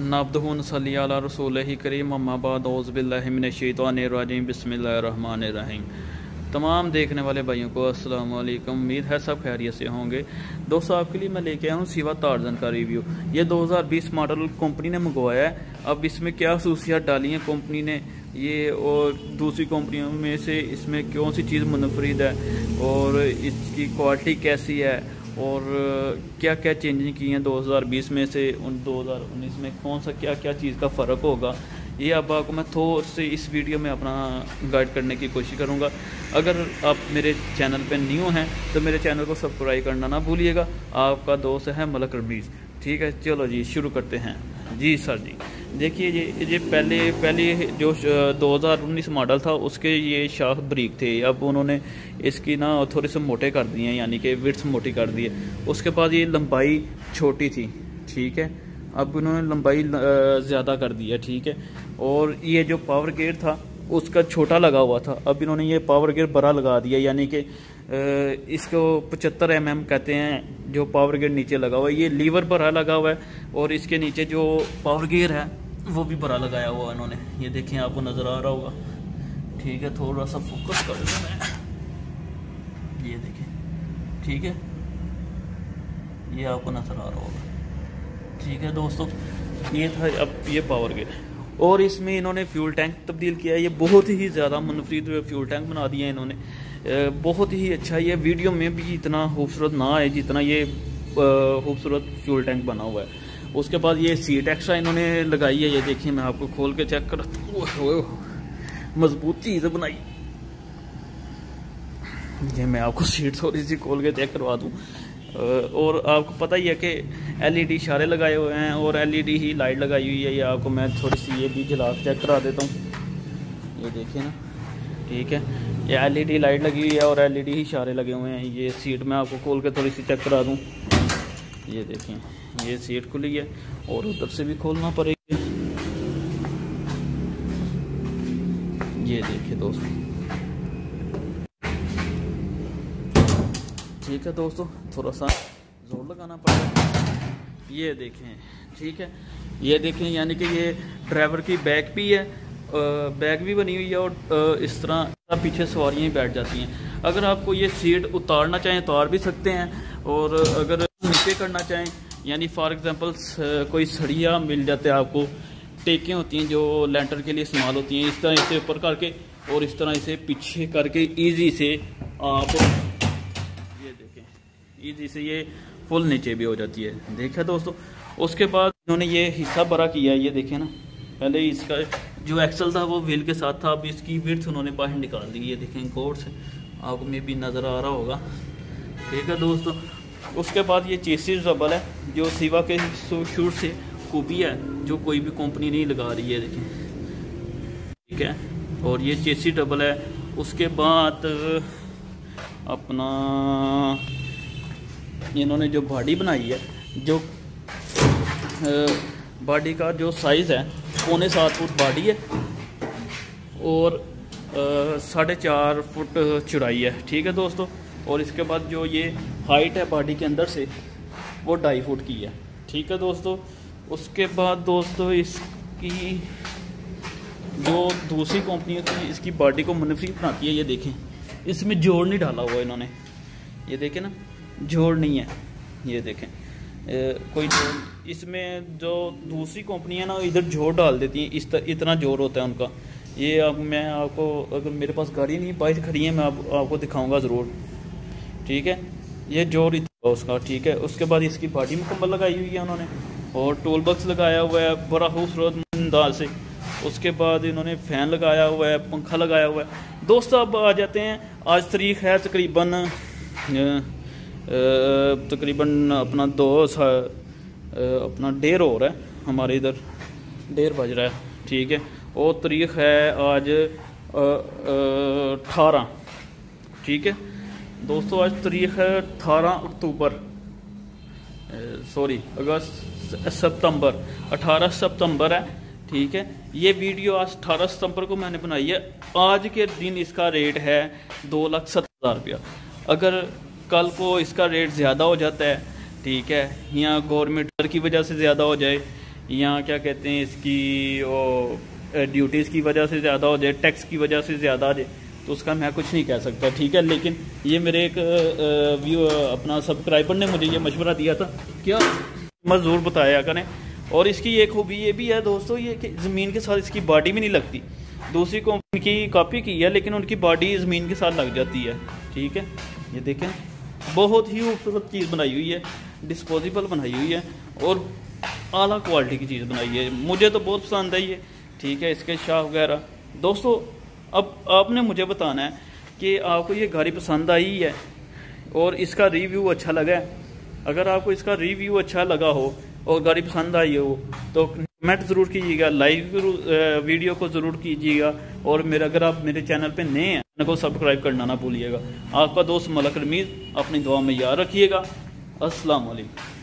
نبدہن صلی علی رسول کریم، اما بعد، اعوذ باللہ من الشیطان الرجیم، بسم اللہ الرحمن الرحیم۔ تمام دیکھنے والے بھائیوں کو السلام علیکم۔ امید ہے سب خیریت سے ہوں گے۔ دوستو، آپ کے لیے میں لے کے آیا ہوں سیوا تارزن کا ریویو یہ دو ہزار بیس ماڈل کمپنی نے منگوایا ہے۔ اب اس میں کیا خصوصیات ڈالی ہیں؟ کمپنی نے یہ اور دوسری کمپنیوں میں سے اس میں کون سی چیز منفرد ہے؟ اور اس کی کوالٹی کیسی ہے؟ اور کیا کیا چینجنگ کی ہیں دو ہزار بیس میں سے ان دو ہزار انیس میں؟ کون سا کیا کیا چیز کا فرق ہوگا؟ یہ اب آپ کو میں تھوڑ سے اس ویڈیو میں اپنا گائیڈ کرنے کی کوشش کروں گا۔ اگر آپ میرے چینل پہ نیو ہیں، تو میرے چینل کو سبسکرائب کرنا نہ بھولیے گا۔ آپ کا دوست ہے ملک رمیز۔ ٹھیک ہے، چلو جی شروع کرتے ہیں۔ جی سر جی۔ دیکھیے یہ یہ پہلے پہلے جو دو ہزار انیس ماڈل تھا، اس کے یہ شاخ بریک تھے۔ اب انہوں نے اس کی نا تھوڑے سے موٹے کر دیے ہیں یعنی کہ وٹس موٹی کر دی ہے۔ اس کے بعد یہ لمبائی چھوٹی تھی، ٹھیک ہے۔ اب انہوں نے لمبائی زیادہ کر دی ہے، ٹھیک ہے۔ اور یہ جو پاور گیئر تھا اس کا چھوٹا لگا ہوا تھا۔ اب انہوں نے یہ پاور گیئر بڑا لگا دیا یعنی کہ اس کو پچہتر ایم ایم کہتے ہیں، جو پاور گیئر نیچے لگا ہوا ہے۔ یہ لیور بڑا لگا ہوا ہے اور اس کے نیچے جو پاور گیئر ہے، وہ بھی بڑا لگایا ہوا انہوں نے۔ یہ دیکھیں، آپ کو نظر آ رہا ہوگا۔ ٹھیک ہے، تھوڑا سا فوکس کر دوں میں یہ دیکھیں۔ ٹھیک ہے۔ یہ آپ کو نظر آ رہا ہوگا۔ ٹھیک ہے دوستو، یہ تھا، اب یہ پاور گیئر اور اس میں انہوں نے فیول ٹینک تبدیل کیا ہے، یہ بہت ہی زیادہ منفرد فیول ٹینک بنا دیا ہے انہوں نے۔ بہت ہی اچھا یہ ویڈیو میں بھی اتنا خوبصورت نہ ہے جتنا یہ خوبصورت فیول ٹینک بنا ہوا ہے۔ اس کے بعد یہ سیٹ ایکسٹرا انہوں نے لگائی ہے، یہ دیکھیں، میں آپ کو کھول کے چیک کر مضبوط چیز بنائی۔ یہ میں آپ کو سیٹ تھوڑی سی کھول کے چیک کروا دوں۔ اور آپ کو پتہ ہی ہے کہ ایل ای ڈی اشارے لگائے ہوئے ہیں اور ایل ای ڈی ہی لائٹ لگائی ہوئی ہے۔ یہ آپ کو میں تھوڑی سی یہ بھی جلا چیک کرا دیتا ہوں۔ یہ دیکھیں نا۔ ٹھیک ہے۔ یہ ایل ای ڈی لائٹ لگی ہوئی ہے اور ایل ای ڈی ہی اشارے لگے ہوئے ہیں۔ یہ سیٹ میں آپ کو کھول کے تھوڑی سی چیک کرا دوں۔ یہ دیکھیں یہ سیٹ کھلی ہے اور ادھر سے بھی کھولنا پڑے گا۔ یہ دیکھیں دوستو۔ ٹھیک ہے دوستو، تھوڑا سا زور لگانا پڑے گا یہ دیکھیں، ٹھیک ہے۔ یہ دیکھیں یعنی کہ یہ ڈرائیور کی بیک بھی ہے بیک بھی بنی ہوئی ہے اور اس طرح پیچھے سواریاں ہی بیٹھ جاتی ہیں۔ اگر آپ کو یہ سیٹ اتارنا چاہیں اتار بھی سکتے ہیں۔ اور اگر نیچے کرنا چاہیں یعنی فار ایگزامپل کوئی سڑیا مل جاتے ہیں آپ کو، ٹیکیں ہوتی ہیں جو لینٹر کے لیے استعمال ہوتی ہیں، اس طرح اسے اوپر کر کے اور اس طرح اسے پیچھے کر کے ایزی سے آپ ایزی سے یہ فل نیچے بھی ہو جاتی ہے۔ دیکھا دوستو، اس کے بعد انہوں نے یہ حصہ بڑا کیا ہے یہ دیکھیں نا۔ پہلے اس کا جو ایکسل تھا، وہ ویل کے ساتھ تھا، اب اس کی ویڈ انہوں نے باہر نکال دی۔ یہ دیکھیں کوڈ سے آپ میں بھی نظر آ رہا ہوگا۔ ٹھیک ہے دوستو، اس کے بعد یہ چیسز ربل ہے، جو سیوا کے شور سے خوبی ہے، جو کوئی بھی کمپنی نہیں لگا رہی ہے، دیکھیں۔ ٹھیک ہے۔ اور یہ چیسی ڈبل ہے۔ اس کے بعد اپنا انہوں نے جو باڈی بنائی ہے جو باڈی کا جو سائز ہے پونے سات فٹ باڈی ہے اور ساڑھے چار فٹ چڑائی ہے ٹھیک ہے دوستو اور اس کے بعد جو یہ ہائٹ ہے باڈی کے اندر سے وہ ڈھائی فٹ کی ہے ٹھیک ہے دوستو اس کے بعد دوستو اس کی جو دوسری کمپنی کی اس کی باڈی کو منفی بناتی ہے یہ دیکھیں اس میں جوڑ نہیں ڈالا ہوا انہوں نے یہ دیکھیں نا جوڑ نہیں ہے۔ یہ دیکھیں۔ کوئی اس میں جو دوسری کمپنی ہے نا، ادھر جوڑ ڈال دیتی ہیں۔ اس اتنا جوڑ ہوتا ہے ان کا۔ یہ اب میں آپ کو، اگر میرے پاس گاڑی نہیں بائک کھڑی ہے، میں آپ کو دکھاؤں گا ضرور۔ ٹھیک ہے؟ یہ جوڑ اس کا، ٹھیک ہے۔ اس کے بعد اس کی باڈی مکمل لگائی ہوئی ہے انہوں نے۔ اور ٹول باکس لگایا ہوا ہے بڑا خوبصورت انداز سے۔ اس کے بعد انہوں نے فین لگایا ہوا ہے، پنکھا لگایا ہوا ہے۔ دوست اب آ جاتے ہیں۔ آج تاریخ ہے تقریباً تقریباً اپنا دو اپنا ڈیر ہو رہا ہے ہمارے ادھر۔ ڈیر بج رہا ہے، ٹھیک ہے۔ اور تاریخ ہے آج اٹھارہ۔ ٹھیک ہے۔ دوستو، آج تاریخ ہے اٹھارہ اکتوبر۔ سوری، اگست، ستمبر۔ اٹھارہ ستمبر ہے، ٹھیک ہے۔ یہ ویڈیو آج اٹھارہ ستمبر کو میں نے بنائی ہے۔ آج کے دن اس کا ریٹ ہے دو لاکھ ستر ہزار روپیہ۔ اگر کل کو اس کا ریٹ زیادہ ہو جاتا ہے، ٹھیک ہے۔ یا گورنمنٹ کی وجہ سے زیادہ ہو جائے یا کیا کہتے ہیں، اس کی ڈیوٹیز کی وجہ سے زیادہ ہو جائے ٹیکس کی وجہ سے زیادہ ہو جائے۔ تو اس کا میں کچھ نہیں کہہ سکتا، ٹھیک ہے۔ لیکن یہ میرے ایک ویو اپنا سبسکرائبر نے مجھے یہ مشورہ دیا تھا کیا مزدور بتایا کریں۔ اور اس کی ایک خوبی یہ بھی ہے دوستو، یہ کہ زمین کے ساتھ اس کی باڈی بھی نہیں لگتی۔ دوسری کمپنی کی کاپی کی ہے، لیکن ان کی باڈی زمین کے ساتھ لگ جاتی ہے، ٹھیک ہے۔ یہ دیکھیں۔ بہت ہی خوبصورت چیز بنائی ہوئی ہے ڈسپوزیبل بنائی ہوئی ہے اور اعلیٰ کوالٹی کی چیز بنائی ہے۔ مجھے تو بہت پسند ہے یہ۔ ٹھیک ہے، اس کے شاہ وغیرہ۔ دوستو، اب آپ نے مجھے بتانا ہے کہ آپ کو یہ گاڑی پسند آئی ہے اور اس کا ریویو اچھا لگا ہے۔ اگر آپ کو اس کا ریویو اچھا لگا ہو اور گاڑی پسند آئی ہو، تو کمنٹ ضرور کیجیے گا لائک ویڈیو کو ضرور کیجیے گا۔ اور میرا، اگر آپ میرے چینل پہ نئے ہیں کو سبسکرائب کرنا نہ بھولیے گا۔ آپ کا دوست ملک رمیز، اپنی دعا میں یاد رکھیے گا۔ السلام علیکم۔